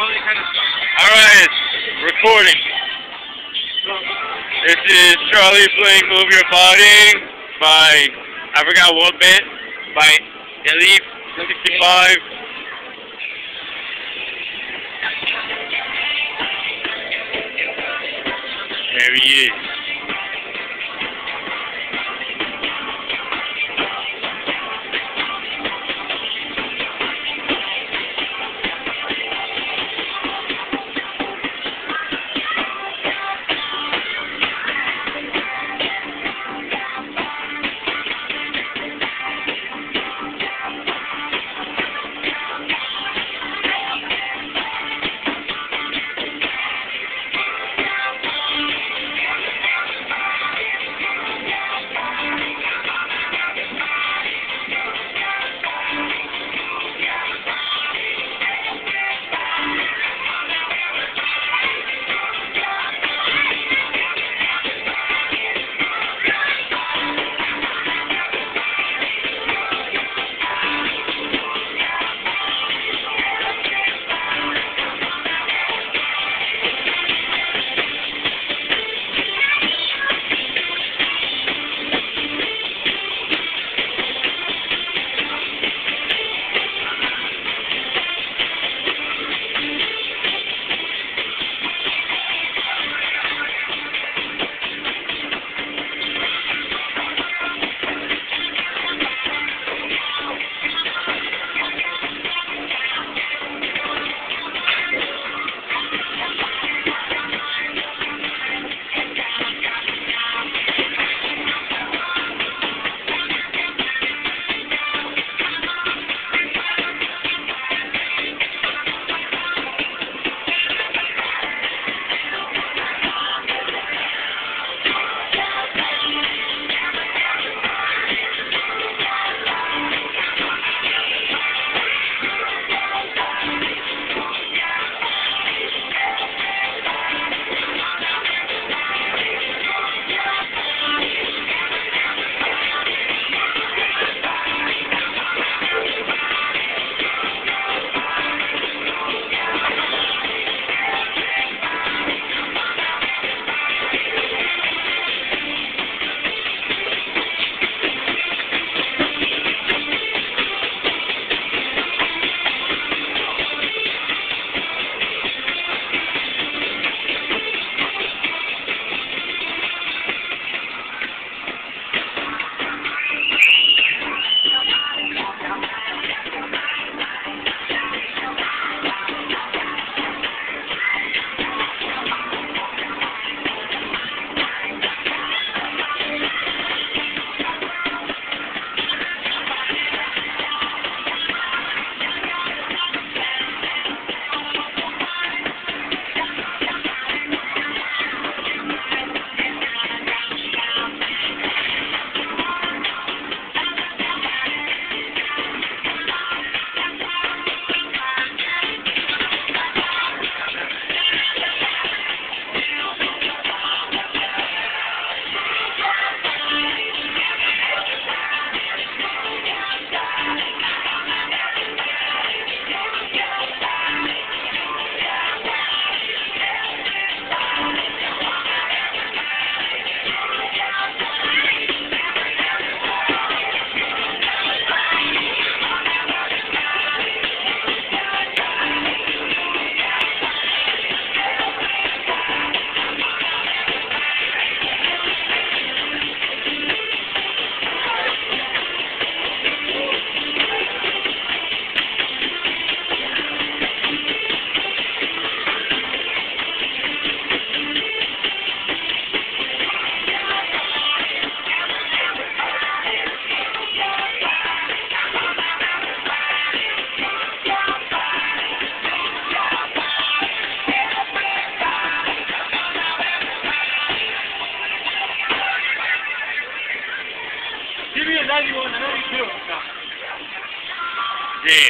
Alright, recording. This is Charlie playing Move Your Body by, I forgot what bit, by Eiffel 65. There he is. Gdje je dalje ovo na meni Gdje?